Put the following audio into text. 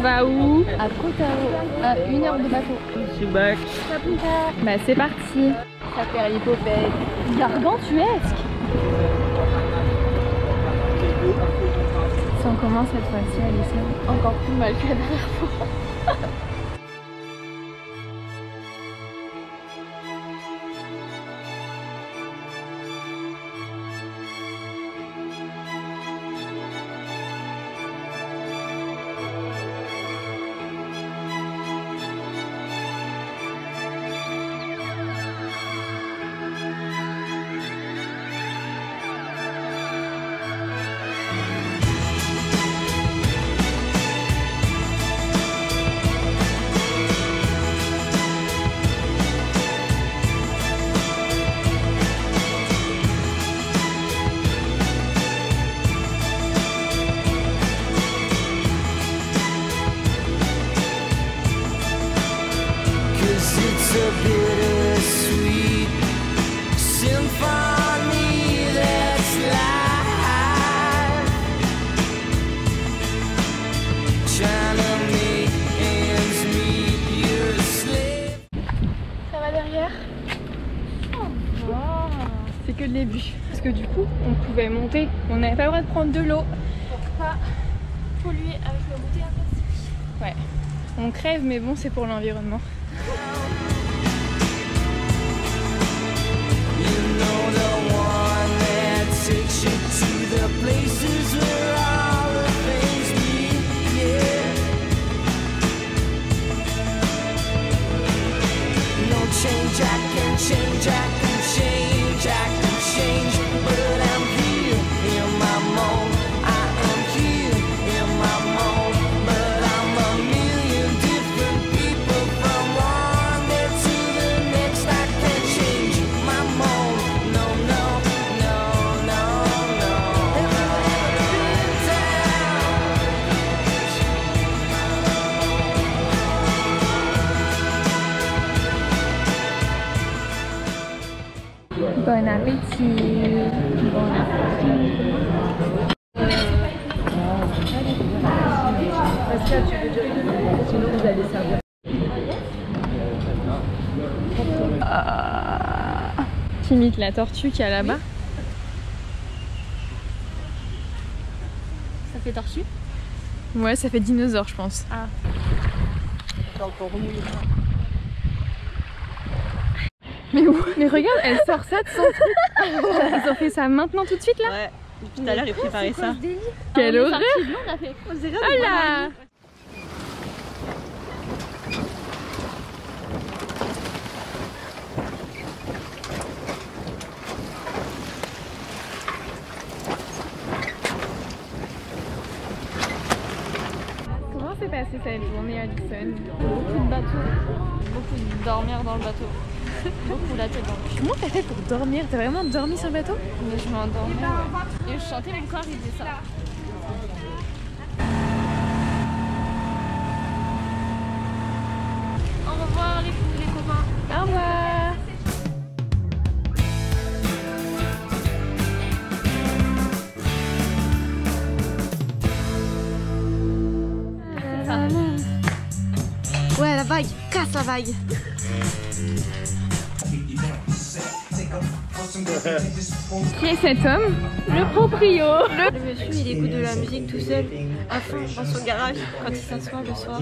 va où À Kotao, à une heure de bateau. Back. Bah c'est parti. Ça fait l'hypopède. Gargantuesque Si on commence cette fois-ci, Alissa. Encore plus mal que la dernière fois. Cause it's a bittersweet symphony that's life. Trying to make ends meet your slave. Ça va derrière? C'est que le début. Parce que du coup, on pouvait monter. On n'avait pas le droit de prendre de l'eau. Pour pas polluer avec le bouteille en plastique. Ouais. On crève, mais bon, c'est pour l'environnement. Help. Bon appétit Bon appétit Ah, Tu imites la tortue qui est là-bas Ça fait tortue? Ouais, ça fait dinosaure, je pense. Ah. Mais où Mais regarde, elle sort ça de son truc. Ils ont fait ça maintenant tout de suite là Ouais. Depuis tout à l'heure, j'ai préparé ça. Quelle est horreur on a fait. Oh là Comment s'est passée cette journée, Alison? Beaucoup de bateaux. Beaucoup de dormir dans le bateau. Beaucoup la tête dans le cul. Comment t'as fait pour dormir? T'as vraiment dormi sur le bateau? Mais je m'endormais. ouais. Et je chantais mon corps, il disait ça. Ouais, la vague, casse la vague. Qui est cet homme Le proprio Le monsieur, il écoute de la musique tout seul, à fond, dans son garage, quand il s'assoit le soir.